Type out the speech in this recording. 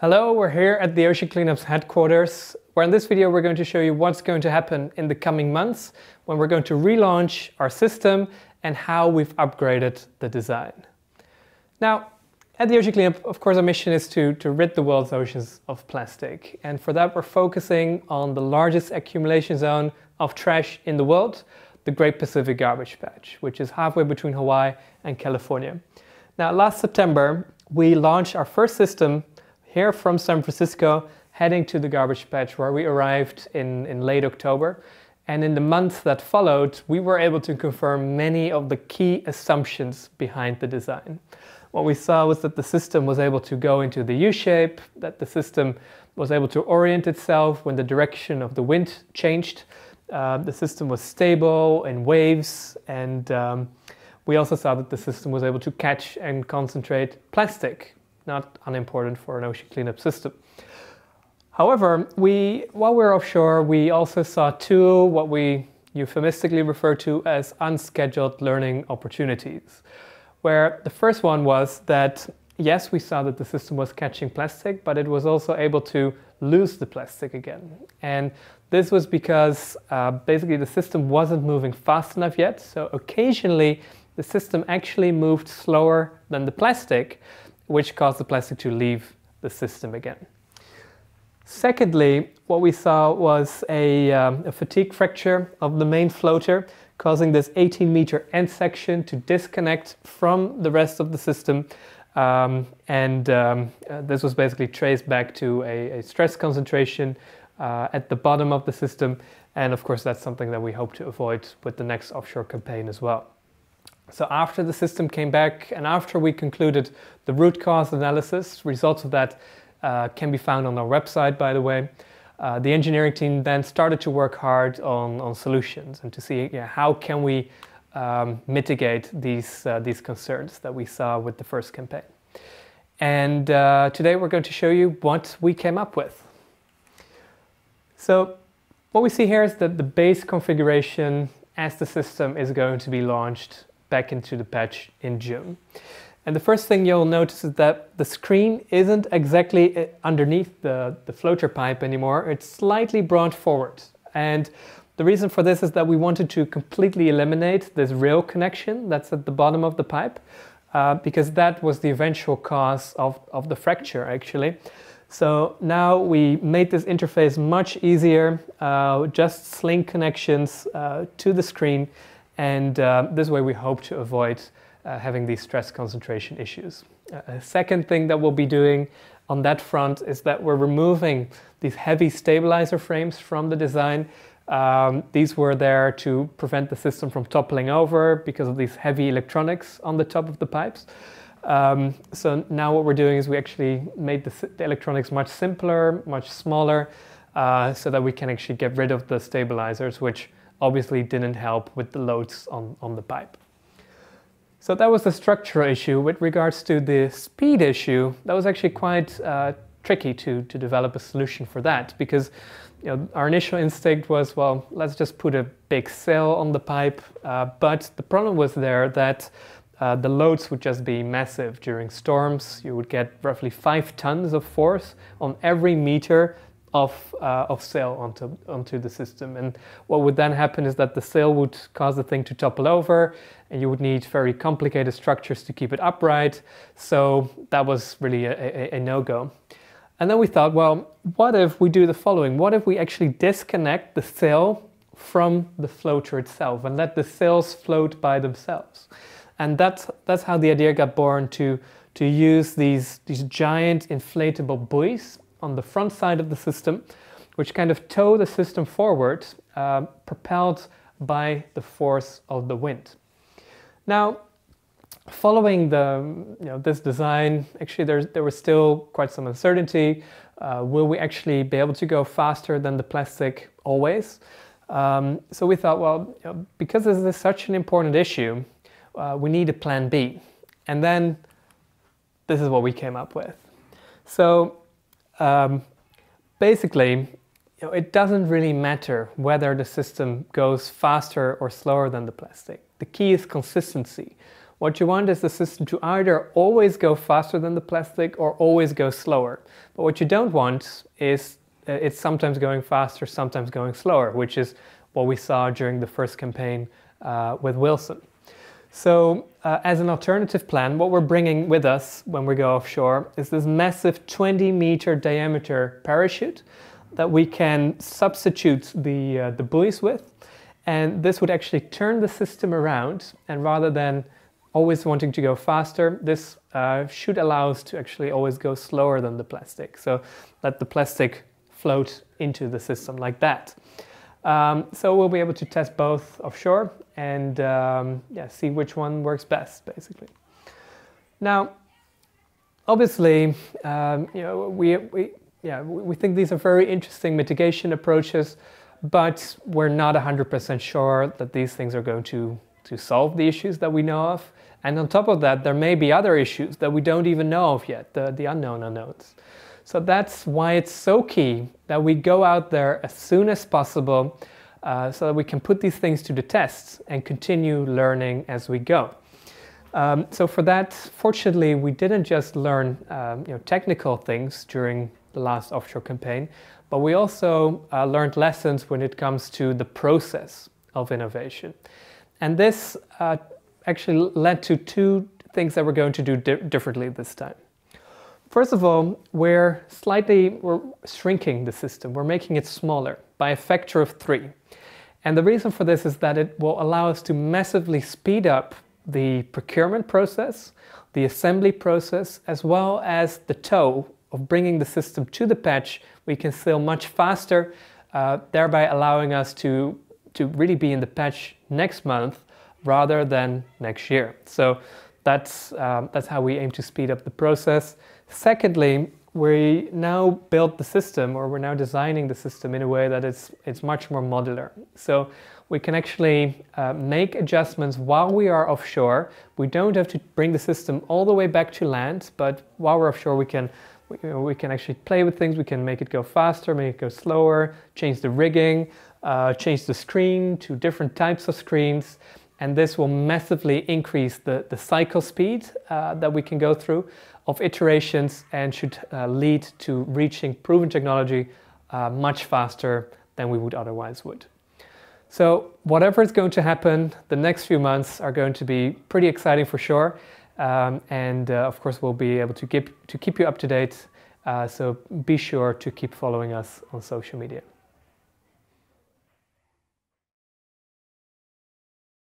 Hello, we're here at the Ocean Cleanup's headquarters, where in this video we're going to show you what's going to happen in the coming months when we're going to relaunch our system and how we've upgraded the design. Now, at the Ocean Cleanup, of course, our mission is to, to rid the world's oceans of plastic. And for that, we're focusing on the largest accumulation zone of trash in the world, the Great Pacific Garbage Patch, which is halfway between Hawaii and California. Now, last September, we launched our first system here from San Francisco, heading to the garbage patch where we arrived in, in late October. And in the months that followed, we were able to confirm many of the key assumptions behind the design. What we saw was that the system was able to go into the U shape, that the system was able to orient itself when the direction of the wind changed. Uh, the system was stable in waves, and um, we also saw that the system was able to catch and concentrate plastic not unimportant for an ocean cleanup system. However, we, while we are offshore, we also saw two what we euphemistically refer to as unscheduled learning opportunities. Where the first one was that yes, we saw that the system was catching plastic, but it was also able to lose the plastic again. And this was because uh, basically the system wasn't moving fast enough yet. So occasionally the system actually moved slower than the plastic, which caused the plastic to leave the system again. Secondly, what we saw was a, um, a, fatigue fracture of the main floater, causing this 18 meter end section to disconnect from the rest of the system. Um, and um, uh, this was basically traced back to a, a stress concentration uh, at the bottom of the system. And of course, that's something that we hope to avoid with the next offshore campaign as well. So after the system came back and after we concluded the root cause analysis, results of that uh, can be found on our website, by the way. Uh, the engineering team then started to work hard on, on solutions and to see yeah, how can we um, mitigate these, uh, these concerns that we saw with the first campaign. And uh, today we're going to show you what we came up with. So what we see here is that the base configuration as the system is going to be launched back into the patch in June. And the first thing you'll notice is that the screen isn't exactly uh, underneath the, the floater pipe anymore. It's slightly brought forward. And the reason for this is that we wanted to completely eliminate this rail connection that's at the bottom of the pipe uh, because that was the eventual cause of, of the fracture actually. So now we made this interface much easier, uh, just sling connections uh, to the screen and uh, this way we hope to avoid uh, having these stress concentration issues. Uh, a second thing that we'll be doing on that front is that we're removing these heavy stabilizer frames from the design. Um, these were there to prevent the system from toppling over because of these heavy electronics on the top of the pipes. Um, so now what we're doing is we actually made the, the electronics much simpler, much smaller, uh, so that we can actually get rid of the stabilizers, which obviously didn't help with the loads on, on the pipe. So that was the structural issue. With regards to the speed issue, that was actually quite uh, tricky to, to develop a solution for that because you know, our initial instinct was, well, let's just put a big sail on the pipe. Uh, but the problem was there that uh, the loads would just be massive during storms. You would get roughly five tons of force on every meter of, uh, of sail onto, onto the system. And what would then happen is that the sail would cause the thing to topple over and you would need very complicated structures to keep it upright. So that was really a, a, a no-go. And then we thought, well, what if we do the following? What if we actually disconnect the sail from the floater itself and let the sails float by themselves? And that's, that's how the idea got born to, to use these, these giant inflatable buoys on the front side of the system, which kind of tow the system forward, uh, propelled by the force of the wind. Now, following the, you know, this design, actually there was still quite some uncertainty. Uh, will we actually be able to go faster than the plastic always? Um, so we thought, well, you know, because this is such an important issue, uh, we need a plan B. And then this is what we came up with. So um, basically, you know, it doesn't really matter whether the system goes faster or slower than the plastic. The key is consistency. What you want is the system to either always go faster than the plastic or always go slower. But what you don't want is uh, it's sometimes going faster, sometimes going slower, which is what we saw during the first campaign uh, with Wilson. So, uh, as an alternative plan, what we're bringing with us when we go offshore is this massive 20 meter diameter parachute that we can substitute the, uh, the buoys with. And this would actually turn the system around. And rather than always wanting to go faster, this uh, should allow us to actually always go slower than the plastic. So let the plastic float into the system like that. Um, so we'll be able to test both offshore and um, yeah, see which one works best, basically. Now, obviously, um, you know, we, we, yeah, we think these are very interesting mitigation approaches, but we're not 100% sure that these things are going to, to solve the issues that we know of. And on top of that, there may be other issues that we don't even know of yet, the, the unknown unknowns. So that's why it's so key that we go out there as soon as possible uh, so that we can put these things to the tests and continue learning as we go. Um, so for that, fortunately, we didn't just learn um, you know, technical things during the last offshore campaign, but we also uh, learned lessons when it comes to the process of innovation. And this uh, actually led to two things that we're going to do di differently this time. First of all, we're slightly we're shrinking the system. We're making it smaller by a factor of three. And the reason for this is that it will allow us to massively speed up the procurement process, the assembly process, as well as the tow of bringing the system to the patch. We can sail much faster, uh, thereby allowing us to, to really be in the patch next month rather than next year. So that's, um, that's how we aim to speed up the process. Secondly, we now build the system or we're now designing the system in a way that it's, it's much more modular. So we can actually uh, make adjustments while we are offshore. We don't have to bring the system all the way back to land, but while we're offshore, we can, we, you know, we can actually play with things. We can make it go faster, make it go slower, change the rigging, uh, change the screen to different types of screens and this will massively increase the, the cycle speed uh, that we can go through of iterations and should uh, lead to reaching proven technology uh, much faster than we would otherwise would. So whatever is going to happen, the next few months are going to be pretty exciting for sure. Um, and uh, of course, we'll be able to keep, to keep you up to date. Uh, so be sure to keep following us on social media.